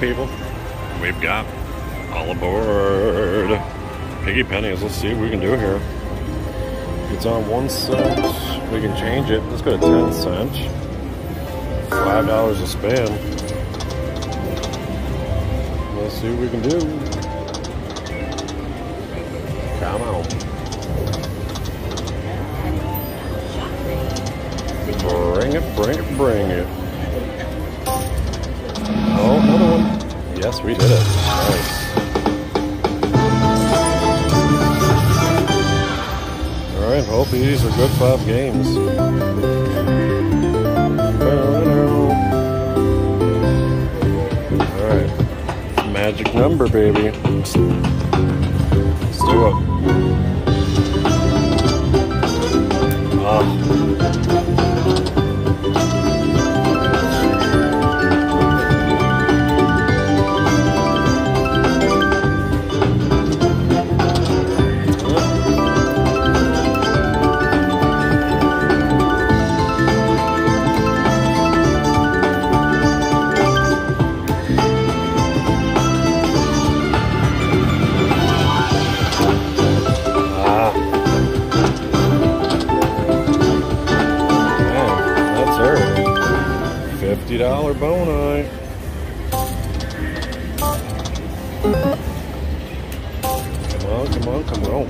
people. We've got all aboard. Piggy pennies. Let's see what we can do here. It's on one cent. We can change it. Let's go to 10 cents. Five dollars a spin. Let's see what we can do. Come on. Bring it, bring it, bring it. Yes, we did it. Nice. Alright, hope these are good five games. Alright. Magic number, baby. Let's do it. Ah. On.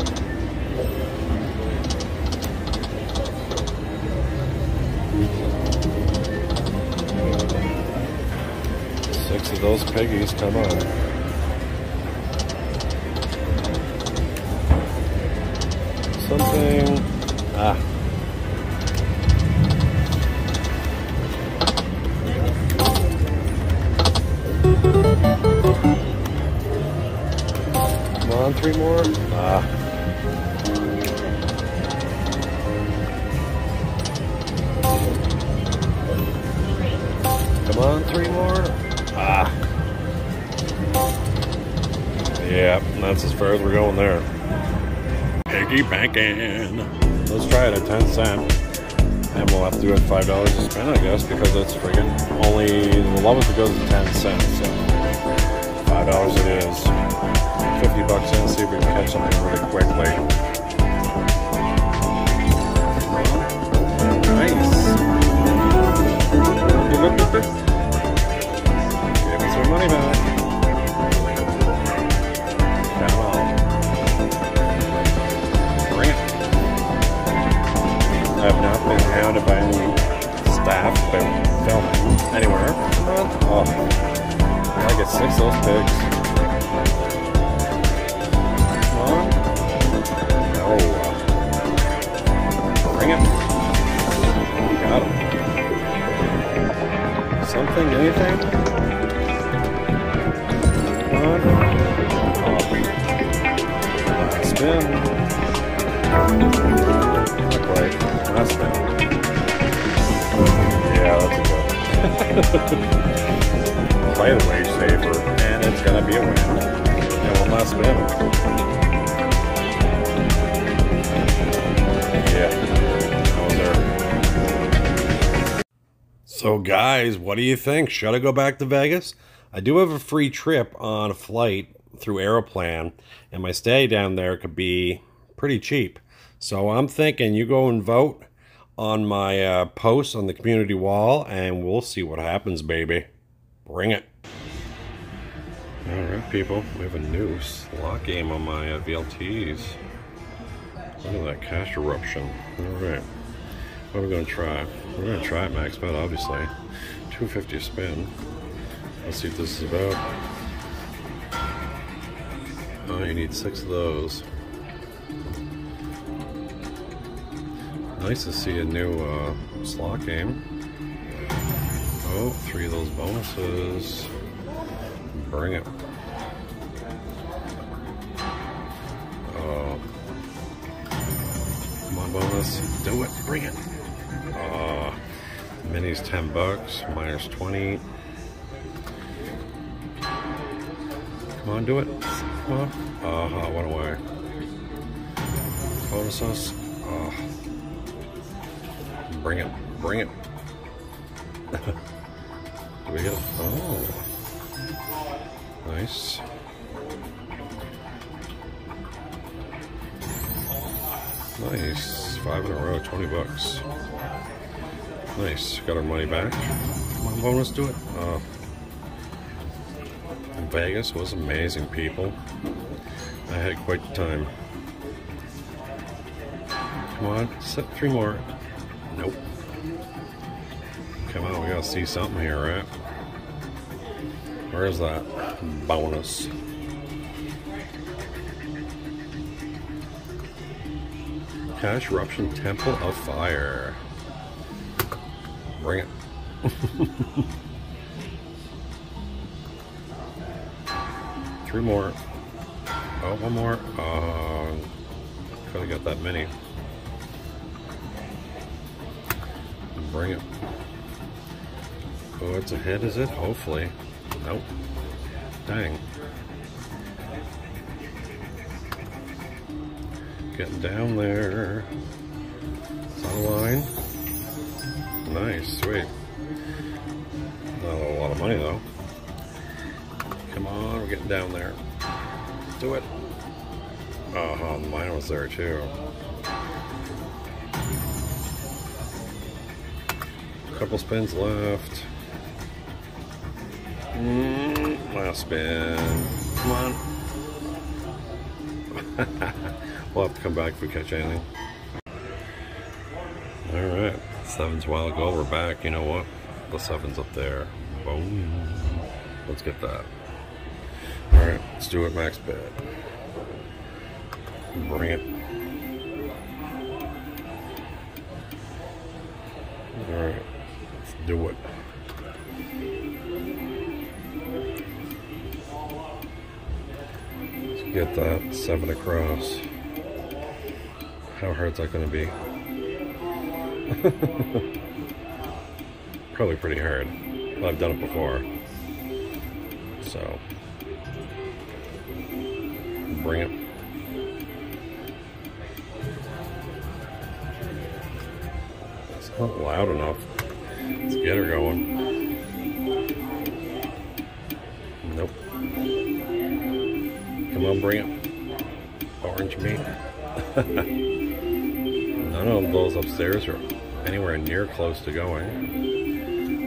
Six of those piggies, come on. Something. Ah. Come on, three more. Ah. Yeah, that's as far as we're going there. Piggy banking. Let's try it at 10 cent. And we'll have to do it $5 a spin, I guess, because it's friggin' only the lowest it goes is 10 cents. So $5 it is. 50 bucks in, see if we can catch something really quickly. Have not been hounded by any staff about filming anywhere. Oh. I get six of those pigs. Come on. No. Bring it. Got him. Something, anything? Come on. Oh. Spin. Not quite. Not spin. Yeah, that's a good. Play the wage saver, and it's gonna be a win. It will not spin. Yeah, that was there. So, guys, what do you think? Should I go back to Vegas? I do have a free trip on a flight through Aeroplan, and my stay down there could be pretty cheap. So, I'm thinking you go and vote on my uh, post on the community wall, and we'll see what happens, baby. Bring it. All right, people, we have a new slot game on my uh, VLTs. Look at that cash eruption. All right. What are we going to try? We're going to try it max bet, obviously. 250 a spin. Let's see what this is about. Oh, you need six of those. Nice to see a new uh, slot game. Oh, three of those bonuses. Bring it. Oh. Come on, bonus. Do it. Bring it. Uh, minis 10 bucks. Minus 20. Come on, do it. Come on. Uh huh, went away. Bonuses. Oh. Bring it. Bring it. do we get it? Oh. Nice. Nice. Five in a row, 20 bucks. Nice. Got our money back. Come on, bonus, do it. Uh, Vegas was amazing, people. I had quite the time. Come on, set three more. Nope. Come on, we gotta see something here, right? Where is that bonus? Cash Eruption Temple of Fire. Bring it. Three more. Oh, one more. Uh, could have got that many. Bring it. Oh, it's a hit, is it? Hopefully. Nope. Dang. Getting down there. It's line. Nice, sweet. Not a lot of money though. Come on, we're getting down there. Do it. Oh, mine was there too. Couple spins left. Mm, last spin. Come on. we'll have to come back if we catch anything. Alright. Seven's a while ago. We're back. You know what? The seven's up there. Boom. Let's get that. Alright. Let's do it max bet. Bring it. That seven across. How hard's that going to be? Probably pretty hard. Well, I've done it before. So, bring it. It's not loud enough. Let's get her going. Come on, bring it. Orange meat. None of those upstairs are anywhere near close to going.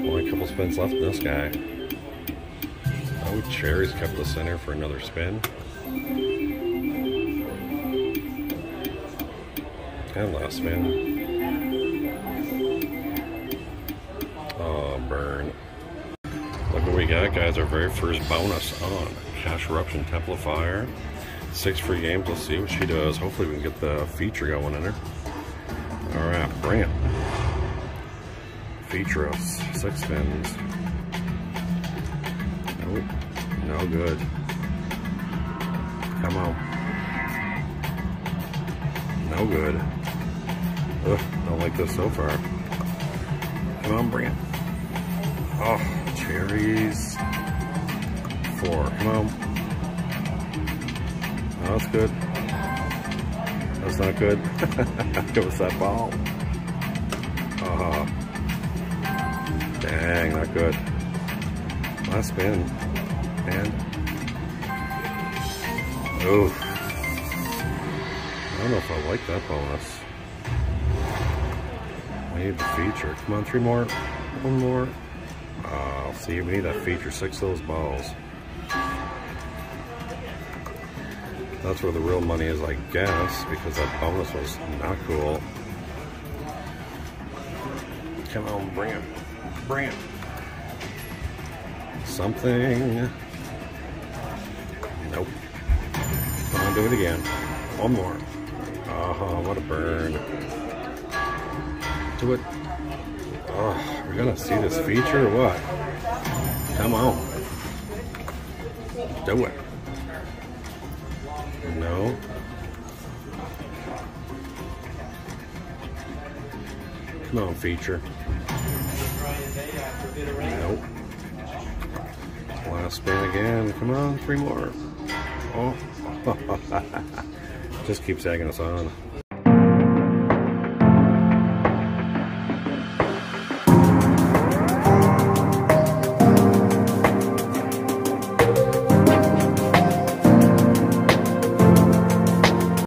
Only a couple spins left in this guy. Oh, Cherries kept the center for another spin. And last spin. Got, guys. Our very first bonus on Cash Eruption Temple of Fire. Six free games. Let's see what she does. Hopefully we can get the feature going in her. Alright, bring it. Feature us. Six spins. Nope. No good. Come on. No good. Ugh, don't like this so far. Come on, bring it. Oh, cherries. Four. Come on. Oh, that's good. That's not good. Give us that ball. Oh. Dang, not good. Last spin. And. Oof. I don't know if I like that bonus. I need the feature. Come on, three more. One more. Oh, see, we need to feature. Six of those balls. That's where the real money is, I guess, because that bonus was not cool. Come on, bring it. Bring it. Something. Nope. Come on, do it again. One more. Oh, what a burn. Do it. Oh, we're gonna see this feature or what? Come on. Do it. No. Come on, feature. Nope. Last spin again. Come on, three more. Oh. Just keeps egging us on.